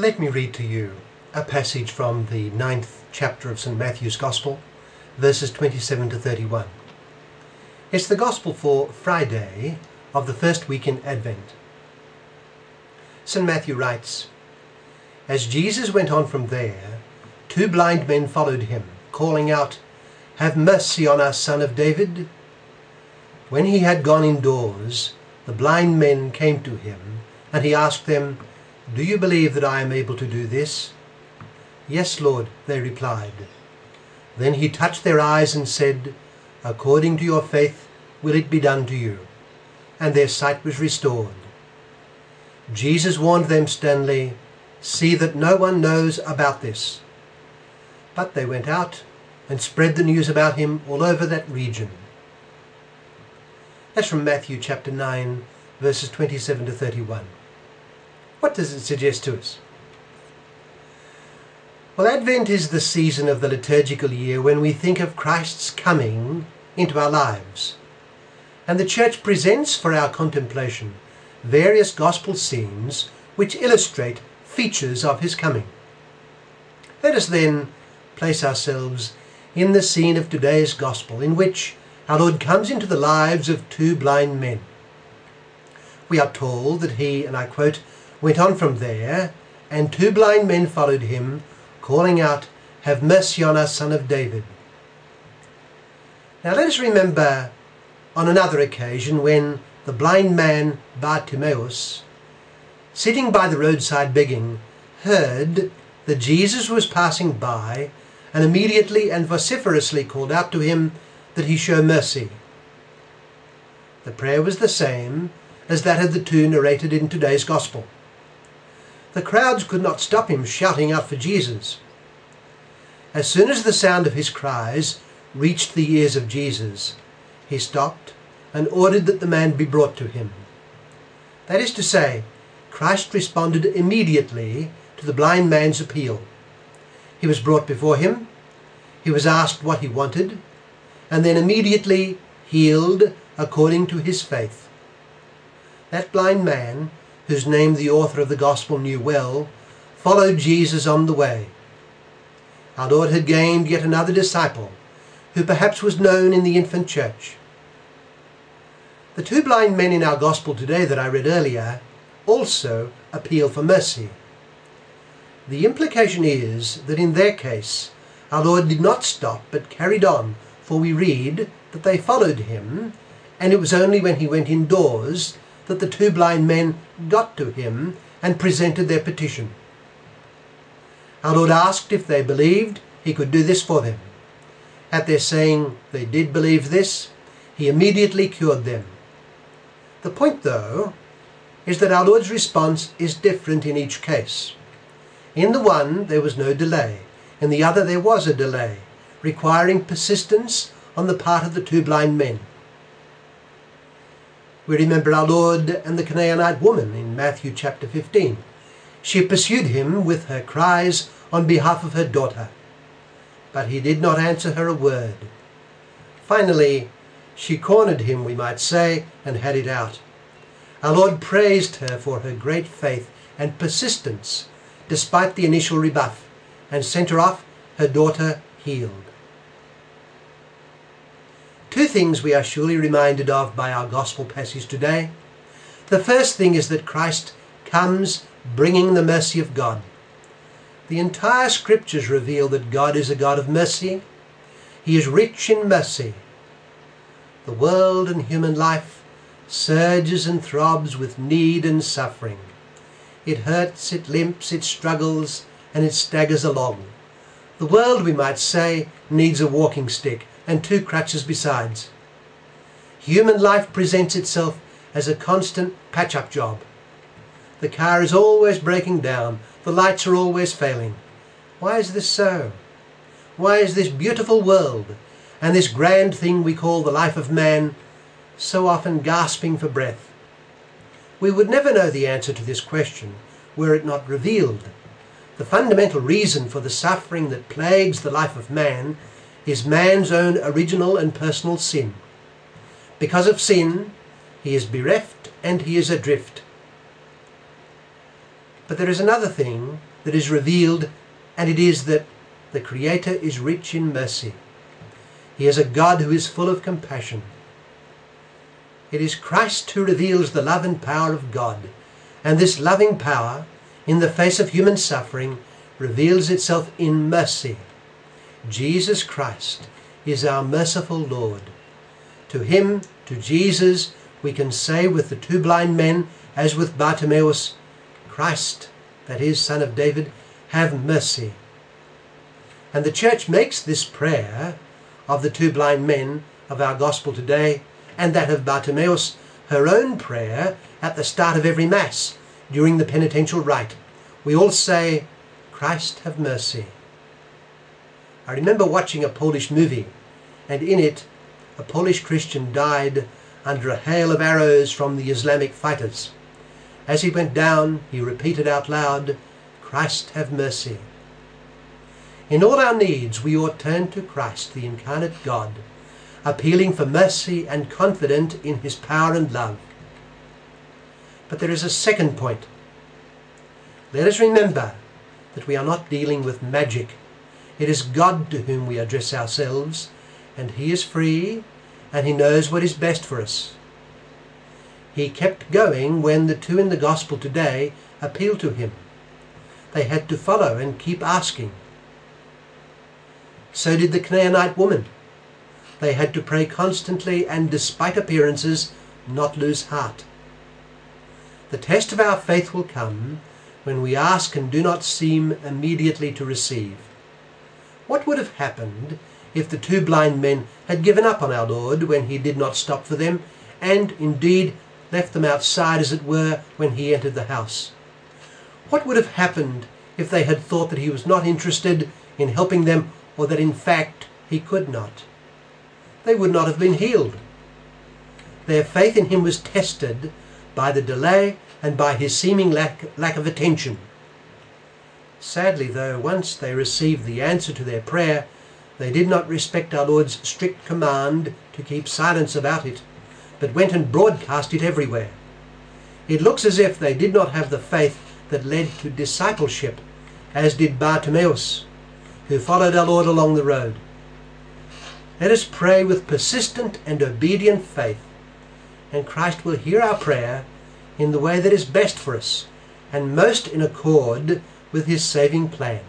Let me read to you a passage from the ninth chapter of St. Matthew's Gospel, verses 27 to 31. It's the Gospel for Friday of the first week in Advent. St. Matthew writes, As Jesus went on from there, two blind men followed him, calling out, Have mercy on us, son of David. When he had gone indoors, the blind men came to him, and he asked them, Do you believe that I am able to do this? Yes, Lord, they replied. Then he touched their eyes and said, According to your faith will it be done to you. And their sight was restored. Jesus warned them sternly, See that no one knows about this. But they went out and spread the news about him all over that region. That's from Matthew chapter 9, verses 27 to 31. What does it suggest to us? Well, Advent is the season of the liturgical year when we think of Christ's coming into our lives. And the Church presents for our contemplation various gospel scenes which illustrate features of his coming. Let us then place ourselves in the scene of today's gospel in which our Lord comes into the lives of two blind men. We are told that he, and I quote, went on from there, and two blind men followed him, calling out, Have mercy on us, son of David. Now let us remember on another occasion when the blind man Bartimaeus, sitting by the roadside begging, heard that Jesus was passing by and immediately and vociferously called out to him that he show mercy. The prayer was the same as that of the two narrated in today's Gospel. The crowds could not stop him shouting out for Jesus. As soon as the sound of his cries reached the ears of Jesus, he stopped and ordered that the man be brought to him. That is to say, Christ responded immediately to the blind man's appeal. He was brought before him, he was asked what he wanted, and then immediately healed according to his faith. That blind man whose name the author of the Gospel knew well, followed Jesus on the way. Our Lord had gained yet another disciple, who perhaps was known in the infant church. The two blind men in our Gospel today that I read earlier also appeal for mercy. The implication is that in their case, our Lord did not stop but carried on, for we read that they followed him, and it was only when he went indoors that the two blind men got to him and presented their petition. Our Lord asked if they believed he could do this for them. At their saying they did believe this, he immediately cured them. The point, though, is that our Lord's response is different in each case. In the one, there was no delay. In the other, there was a delay, requiring persistence on the part of the two blind men. We remember our Lord and the Canaanite woman in Matthew chapter 15. She pursued him with her cries on behalf of her daughter, but he did not answer her a word. Finally, she cornered him, we might say, and had it out. Our Lord praised her for her great faith and persistence despite the initial rebuff and sent her off, her daughter healed. Two things we are surely reminded of by our gospel passage today. The first thing is that Christ comes bringing the mercy of God. The entire scriptures reveal that God is a God of mercy. He is rich in mercy. The world and human life surges and throbs with need and suffering. It hurts, it limps, it struggles, and it staggers along. The world, we might say, needs a walking stick and two crutches besides. Human life presents itself as a constant patch-up job. The car is always breaking down, the lights are always failing. Why is this so? Why is this beautiful world and this grand thing we call the life of man so often gasping for breath? We would never know the answer to this question were it not revealed. The fundamental reason for the suffering that plagues the life of man is man's own original and personal sin. Because of sin, he is bereft and he is adrift. But there is another thing that is revealed, and it is that the Creator is rich in mercy. He is a God who is full of compassion. It is Christ who reveals the love and power of God, and this loving power, in the face of human suffering, reveals itself in mercy. Jesus Christ is our merciful Lord. To him, to Jesus, we can say with the two blind men, as with Bartimaeus, Christ, that is, Son of David, have mercy. And the church makes this prayer of the two blind men of our gospel today and that of Bartimaeus her own prayer at the start of every Mass during the penitential rite. We all say, Christ have mercy. I remember watching a Polish movie and in it a Polish Christian died under a hail of arrows from the Islamic fighters. As he went down, he repeated out loud, Christ have mercy. In all our needs, we ought turn to Christ, the incarnate God, appealing for mercy and confident in his power and love. But there is a second point. Let us remember that we are not dealing with magic. It is God to whom we address ourselves, and he is free, and he knows what is best for us. He kept going when the two in the gospel today appealed to him. They had to follow and keep asking. So did the Canaanite woman. They had to pray constantly and despite appearances not lose heart. The test of our faith will come when we ask and do not seem immediately to receive. What would have happened if the two blind men had given up on our Lord when he did not stop for them, and indeed left them outside, as it were, when he entered the house? What would have happened if they had thought that he was not interested in helping them or that in fact he could not. They would not have been healed. Their faith in him was tested by the delay and by his seeming lack, lack of attention. Sadly, though, once they received the answer to their prayer, they did not respect our Lord's strict command to keep silence about it, but went and broadcast it everywhere. It looks as if they did not have the faith that led to discipleship, as did Bartimaeus who followed our Lord along the road. Let us pray with persistent and obedient faith, and Christ will hear our prayer in the way that is best for us and most in accord with his saving plan.